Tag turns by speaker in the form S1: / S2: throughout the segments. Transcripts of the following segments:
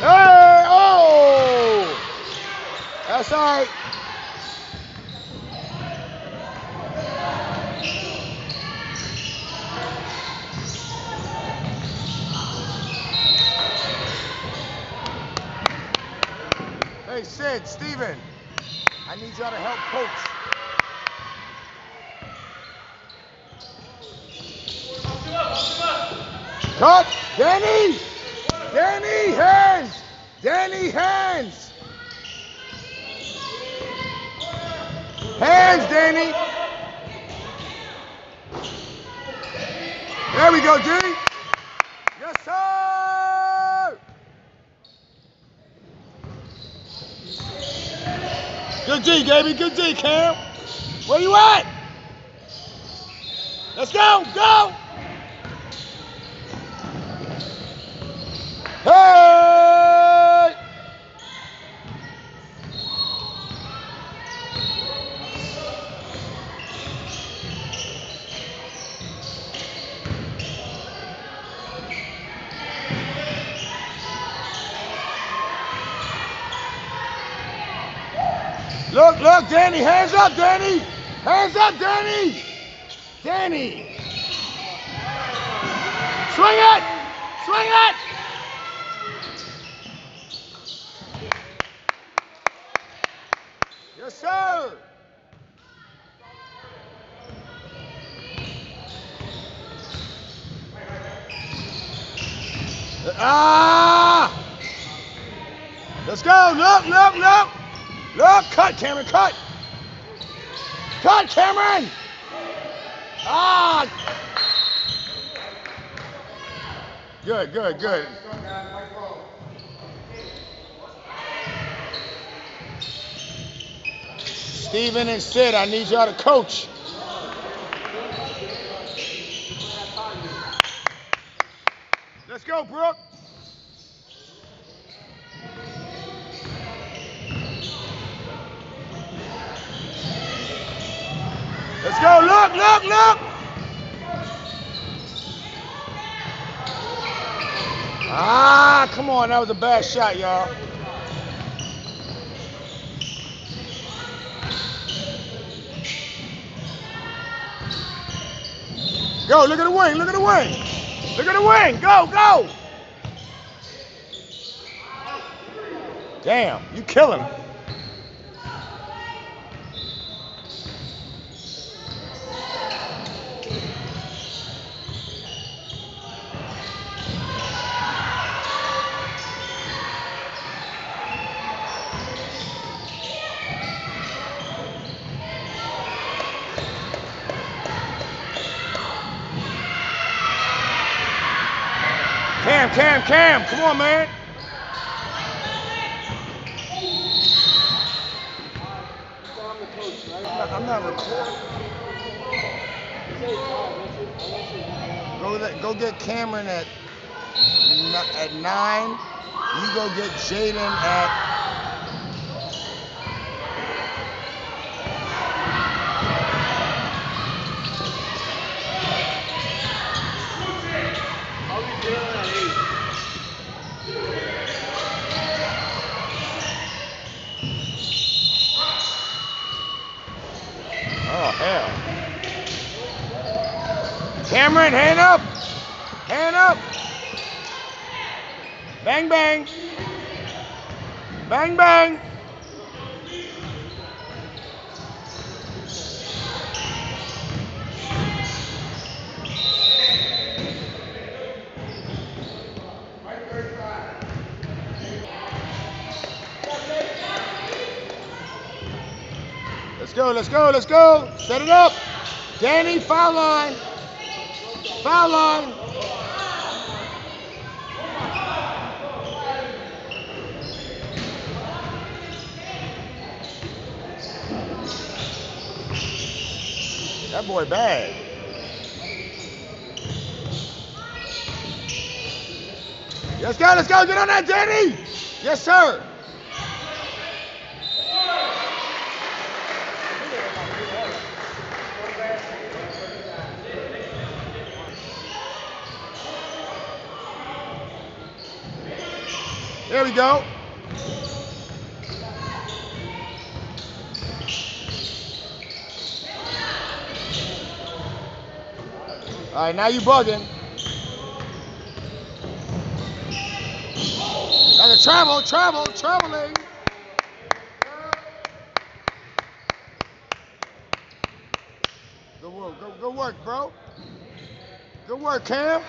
S1: Hey! Oh! That's all right. Hey, Sid, Steven, I need y'all to help coach. Cut! Danny! Danny, hands! Danny, hands! Hands, Danny! There we go, D! Yes, sir! Good D, Gaby. Good D, Cam. Where you at? Let's go. Go. Hey! Look, look, Danny, hands up, Danny! Hands up, Danny! Danny! Swing it! Swing it! Yes, sir! Ah! Let's go! Look, look, look! Look, cut, Cameron, cut! Cut, Cameron! Ah! Good, good, good. Steven and Sid, I need y'all to coach. Let's go, Brooke. Go. Look, look, look. Ah, come on. That was a bad shot, y'all. Go, look at the wing, look at the wing. Look at the wing. Go, go. Damn, you killing him. Cam, Cam, Cam, come on, man. I'm not, recording. Go, go get Cameron at at nine. You go get Jaden at. Oh hell. Cameron, hand up. Hand up. Bang bang. Bang bang. Let's go, let's go, let's go. Set it up. Danny, foul line. Foul line. That boy bad. Let's go, let's go. Get on that, Danny. Yes, sir. There we go. All right, now you bugging. That's a travel, travel, traveling. Good work, bro. Good work, Cam.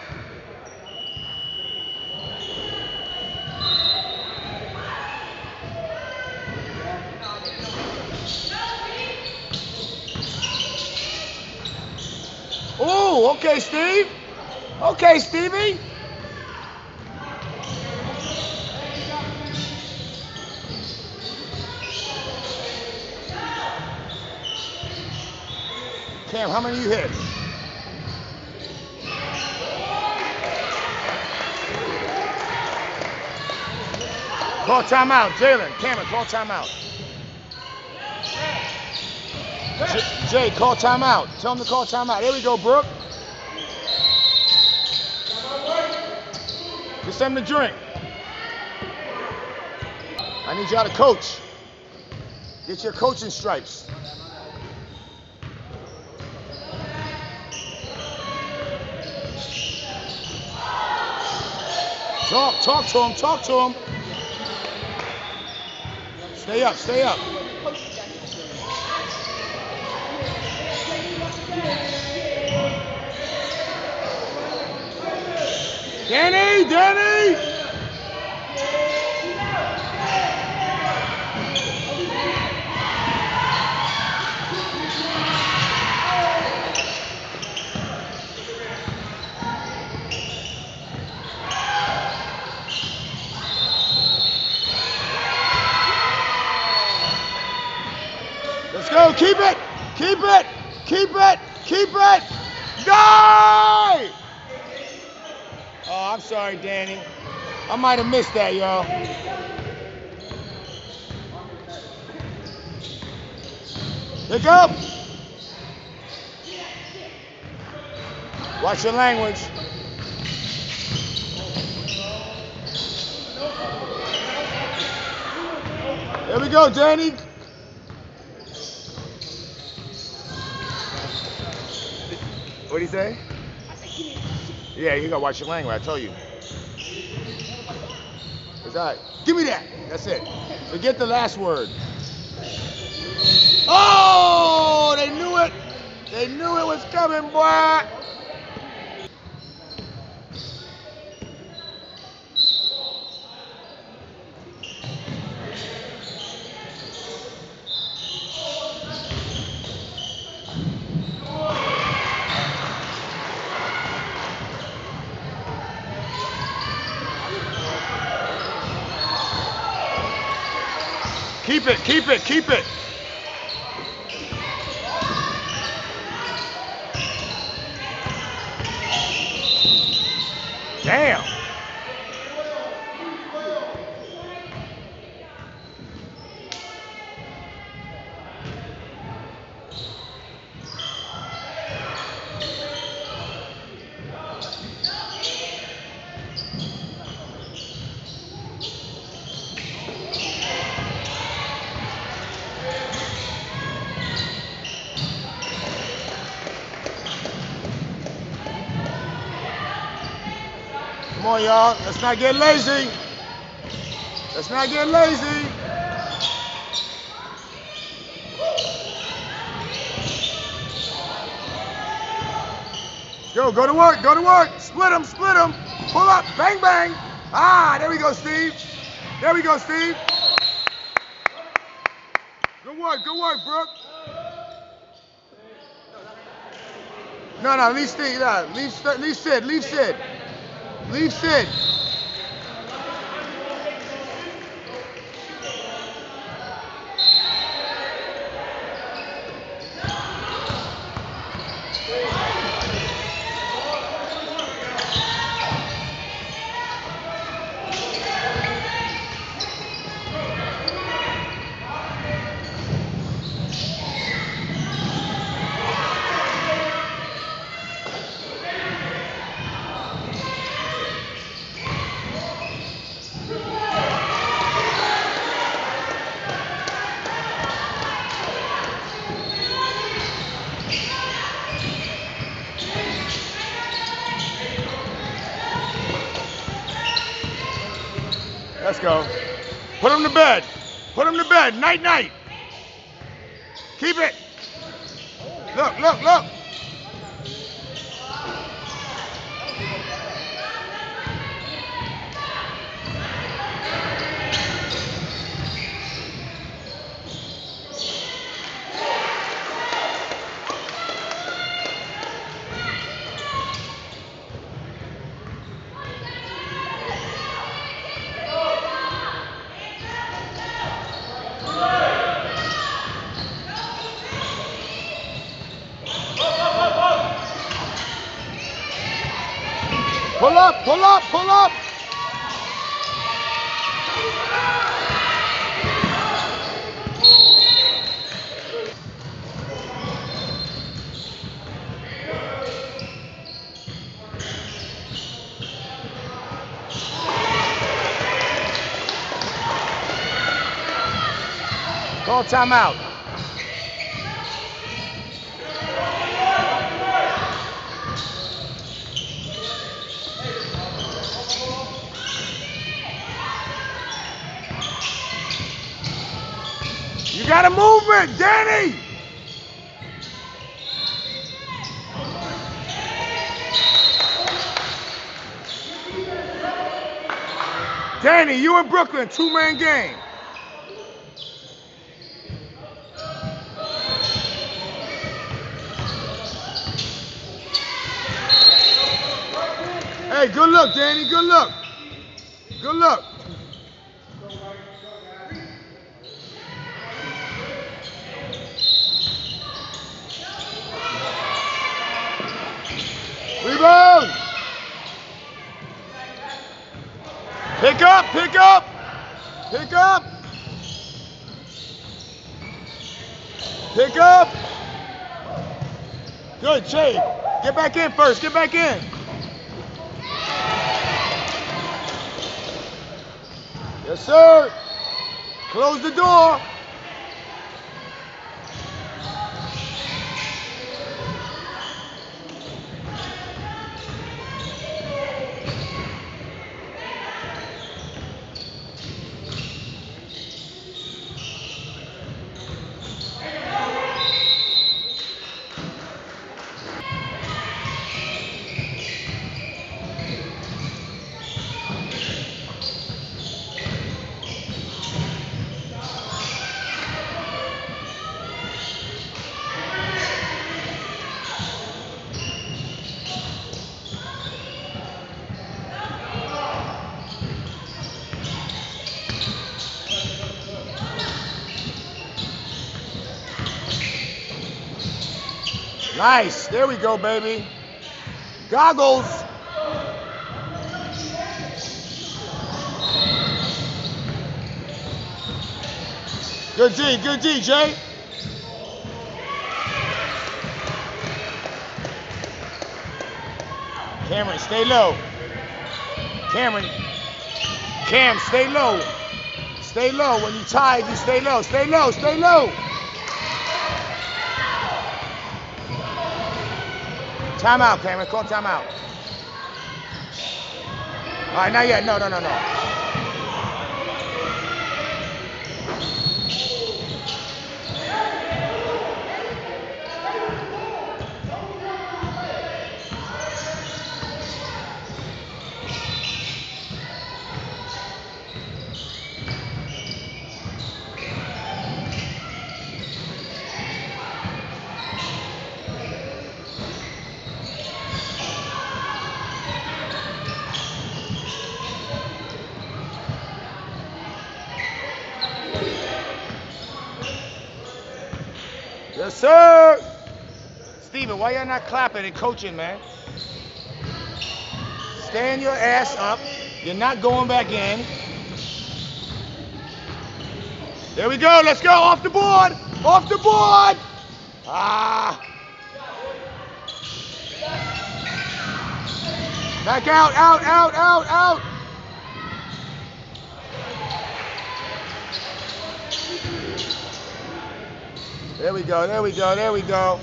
S1: Ooh, okay, Steve. Okay, Stevie. Cam, how many you hit? Call timeout. Jalen, Cameron, call timeout. Jay, call timeout. Tell him to call timeout. Here we go, Brooke. Him to drink. I need y'all to coach. Get your coaching stripes. Talk, talk to him, talk to him. Stay up, stay up. Danny, Danny! Let's go. Keep it. Keep it. Keep it. Keep it. Die! Oh, I'm sorry, Danny. I might have missed that, y'all. Pick up. Watch your language. Here we go, Danny. What'd he say? Yeah, you gotta watch your language. I told you. It's all right. Give me that. That's it. Forget the last word. Oh, they knew it. They knew it was coming, boy. It, keep it, keep it. On, y'all. Let's not get lazy. Let's not get lazy. Go, go to work, go to work. Split them, split them. Pull up, bang, bang. Ah, there we go, Steve. There we go, Steve. Good work, good work, Brooke. No, no, leave Steve. No, leave, leave Sid, leave Sid. Leave to bed. Put him to bed. Night, night. Keep it. Look, look, look. Call timeout. You gotta move it, Danny! Danny, you in Brooklyn, two-man game. Hey, good luck, Danny, good luck. Good luck. Rebound! Pick up, pick up! Pick up! Pick up! Good, Jay. Get back in first, get back in. Sir. Close the door. Nice. There we go, baby. Goggles. Good D, good D, Jay. Cameron, stay low. Cameron. Cam, stay low. Stay low. When you tied, you stay low. Stay low, stay low. Timeout, Cameron. Call timeout. All right, not yet. No, no, no, no. Yes, sir. Steven, why y'all not clapping and coaching, man? Stand your ass up. You're not going back in. There we go. Let's go. Off the board. Off the board. Ah. Back out, out, out, out, out. There we go, there we go, there we go.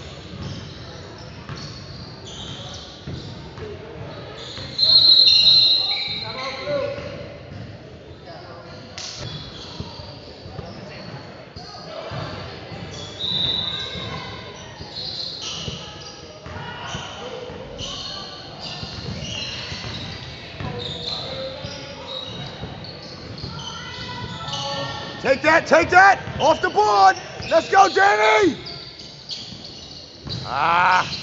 S1: Take that, take that, off the board. Let's go, Danny. Ah.